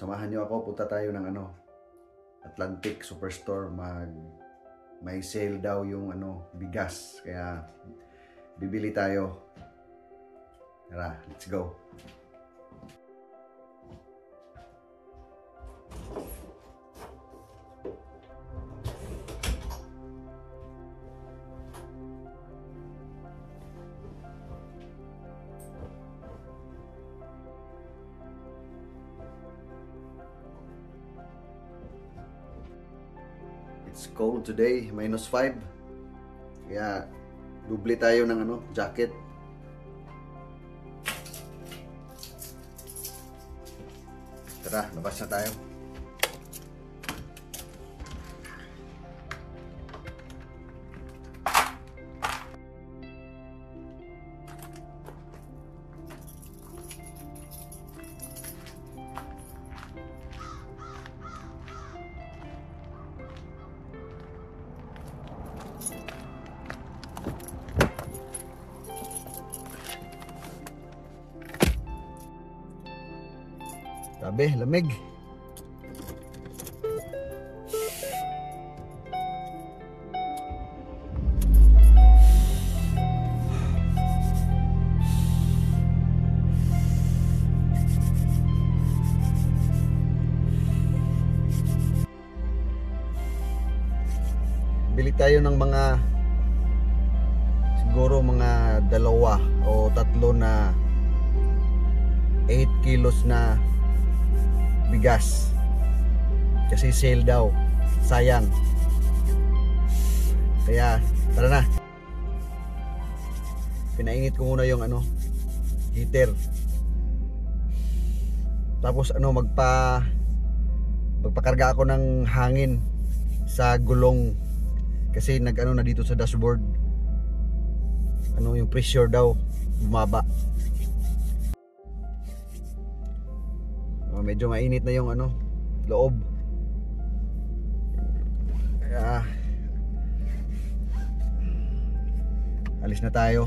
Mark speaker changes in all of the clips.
Speaker 1: samahan niyo ako, punta tayo ng ano, Atlantic Superstore mag may sale daw yung ano, bigas. Kaya bibili tayo. Tara, let's go. It's cold today, minus 5. Kaya dubli tayo ng ano, jacket. Tara, labas na tayo. Sabi, lamig. Bili tayo ng mga siguro mga dalawa o tatlo na 8 kilos na bigas. Kasi sale daw. Sayang. Kaya tara na. Pinainit ko muna yung ano heater. Tapos ano magpa magpakarga ako ng hangin sa gulong. Kasi nag ano na dito sa dashboard. Ano yung pressure daw bumaba Medyo mainit na yung ano, loob. Kaya alis na tayo.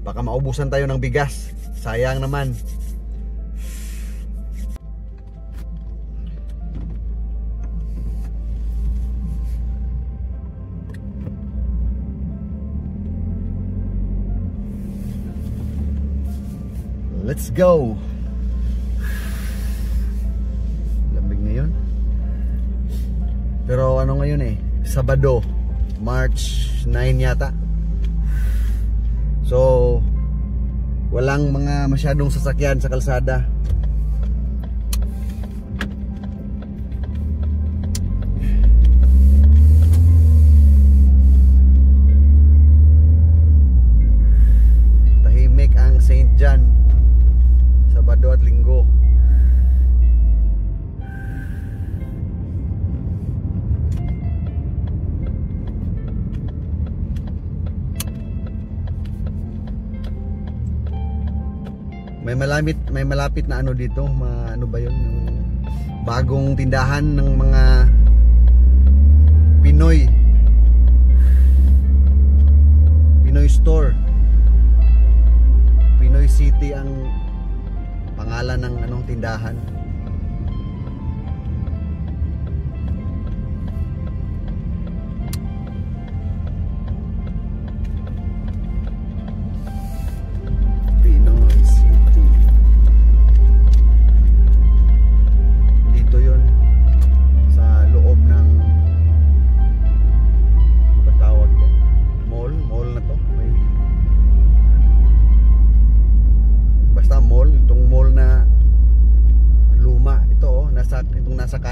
Speaker 1: Baka maubusan tayo ng bigas. Sayang naman. Let's go! Lamig ngayon. Pero ano ngayon eh, Sabado, March 9 yata. So, walang mga masyadong sasakyan sa kalsada. May malapit may malapit na ano dito, ma, ano ba 'yon, yung bagong tindahan ng mga Pinoy. Pinoy store. Pinoy City ang pangalan ng anong tindahan.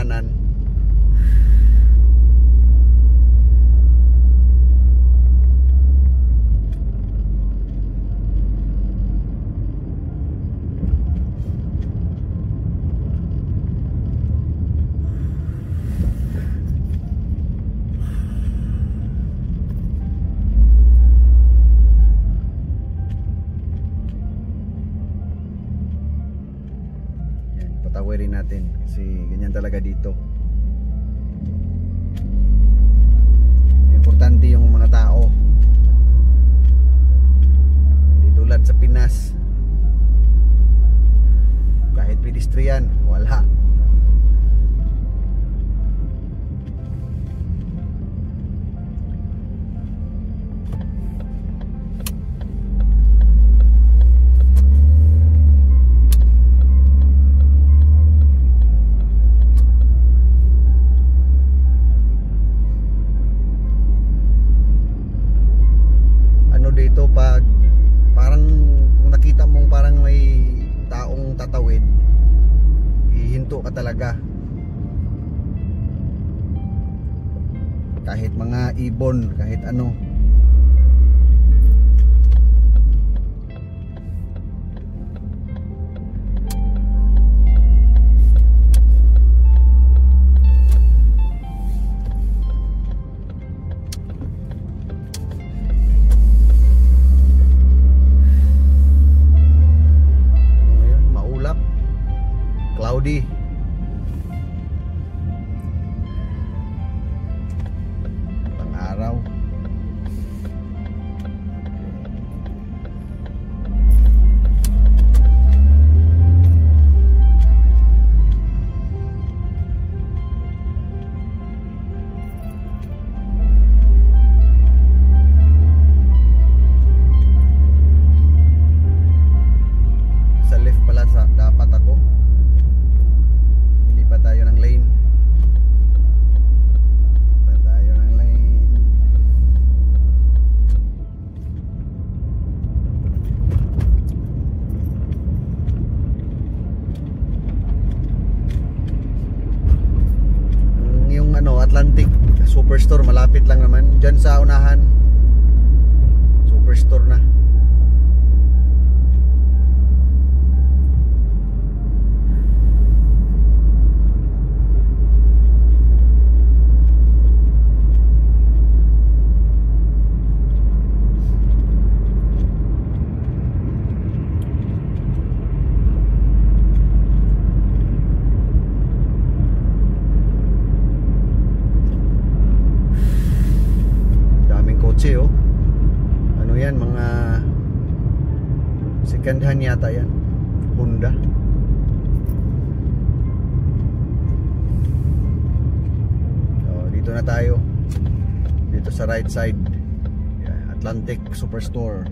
Speaker 1: perjalanan. Talaga dito. Ihinto ka talaga. Kahit mga ibon kahit ano dahan-dahan second hand yata yan. Honda. Oh, dito na tayo. Dito sa right side. Atlantic Superstore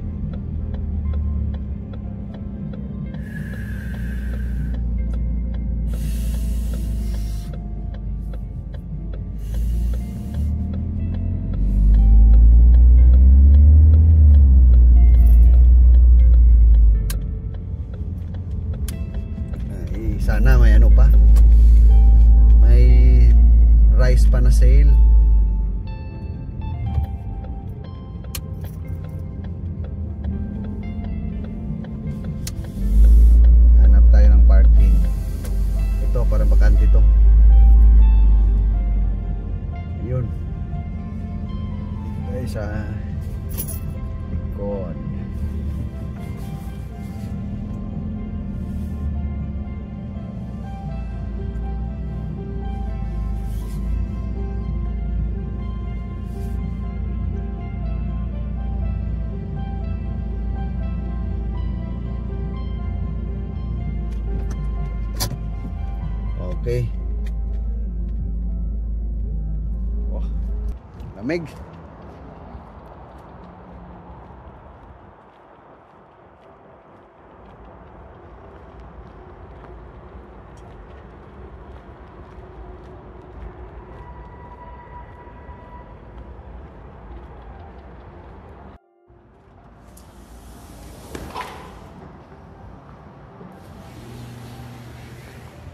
Speaker 1: lamig.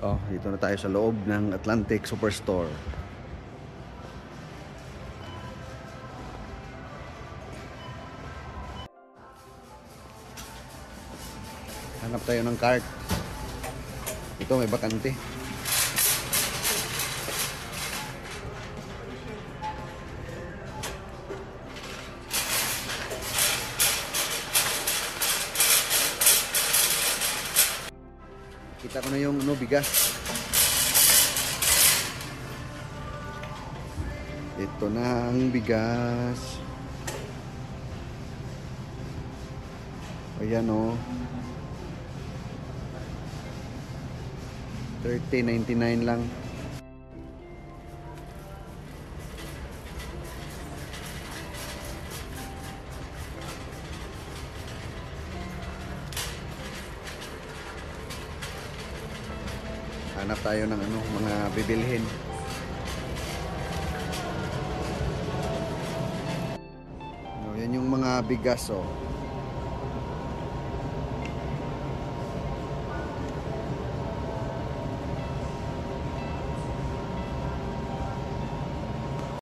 Speaker 1: Oh, dito na tayo sa loob ng Atlantic Superstore. Hanap tayo ng cart. Ito may bakante. Kita ko na yung ano, bigas. Ito na ang bigas. Ayan o. Oh. 30.99 lang. Hanap tayo ng ano, mga bibilhin. Oh, yan yung mga bigas oh.